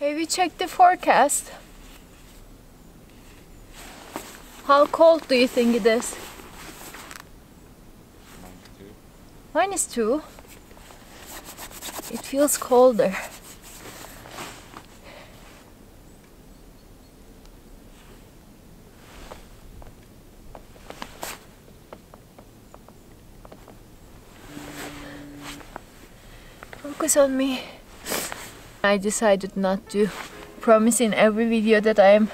Have you checked the forecast? How cold do you think it is? Minus two. It feels colder. Focus on me. I decided not to promise in every video that I am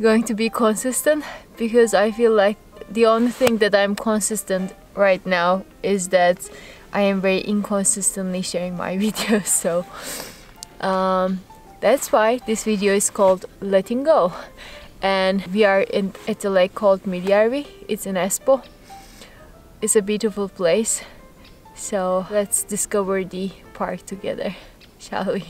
going to be consistent because I feel like the only thing that I'm consistent right now is that I am very inconsistently sharing my videos so um, that's why this video is called letting go. And we are in at a lake called Myllyjärvi it's in Espoo. It's a beautiful place. So let's discover the park together shall we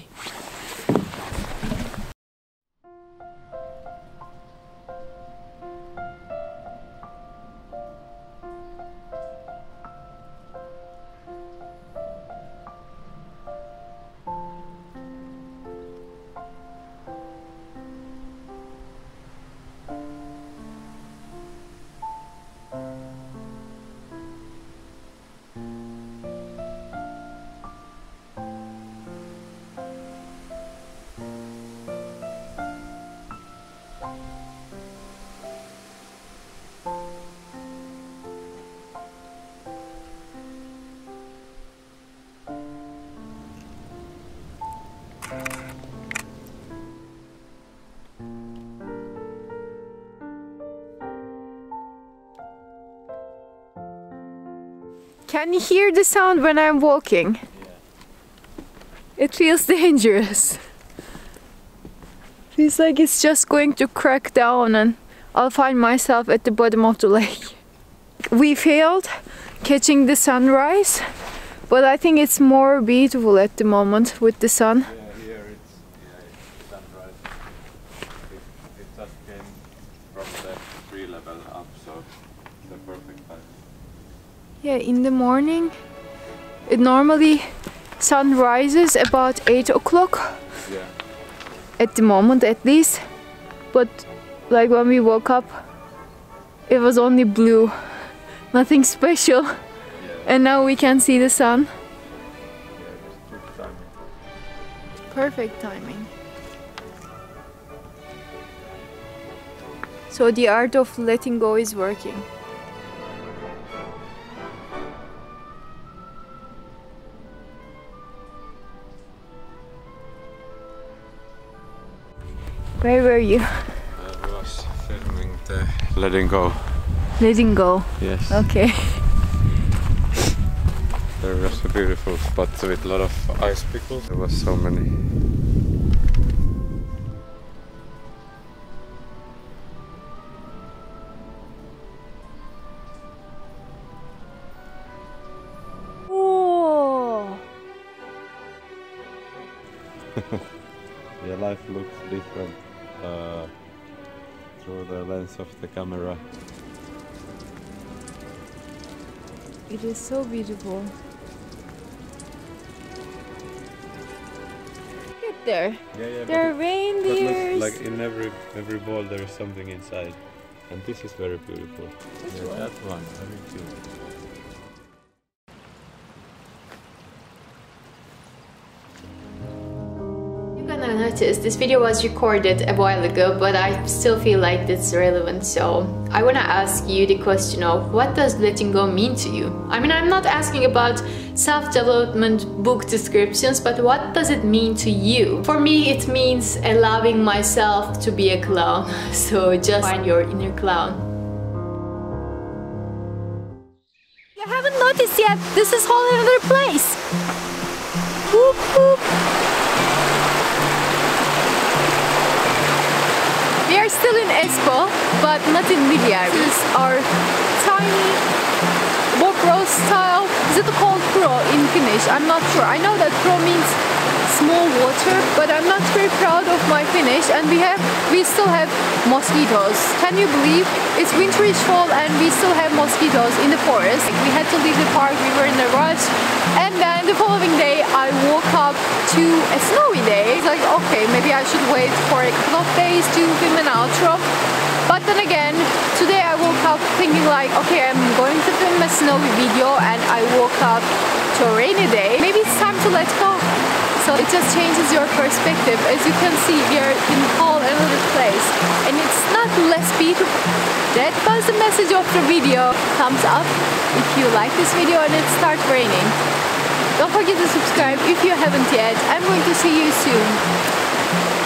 Can you hear the sound when I'm walking? It feels dangerous. Feels like it's just going to crack down and I'll find myself at the bottom of the lake. We failed catching the sunrise, but I think it's more beautiful at the moment with the sun. Here it's, yeah, sunrise. It, it from the tree level up, so the perfect time. Yeah, in the morning, it normally sun rises about 8 o'clock Yeah. at the moment at least. But like when we woke up, it was only blue, nothing special. Yeah. And now we can see the sun. Yeah, timing. Perfect timing. So the art of letting go is working. Where were you? I was filming the letting go. Letting go. Yes. Okay. There was a beautiful spot with a lot of ice pickles. There was so many. Oh. Your life looks different uh, through the lens of the camera. It is so beautiful. Look at there. Yeah, yeah. There are But reindeers. look, like in every every ball there is something inside, and this is very beautiful. Which yeah, one? that one, very cute. You're gonna notice this video was recorded a while ago, but I still feel like it's relevant. So I wanna ask you the question of what does letting go mean to you? I mean, I'm not asking about self-development book descriptions, but what does it mean to you? For me, it means allowing myself to be a clown. So just find your inner clown. You haven't noticed yet. This is whole another place. Are still in Espoo, but not in is our tiny Bobro style. Is it called pro in Finnish? I'm not sure. I know that pro means small water, but I'm not very proud of my Finnish. And we have, we still have mosquitoes. Can you believe? It's winterish fall and we still have mosquitoes in the forest. We had to leave the park, we were in a rush. And then the following day I woke up to a snowy day. It's like, okay, maybe I should wait for a couple of days to film an outro. But then again, today I woke up thinking like, okay, I'm going to film a snowy video and I woke up to a rainy day. Maybe it's time to let go. So it just changes your perspective. As you can see, we are in whole another place and it's not less beautiful. That was the message of the video. Thumbs up if you like this video and it starts raining. Don't forget to subscribe if you haven't yet. I'm going to see you soon.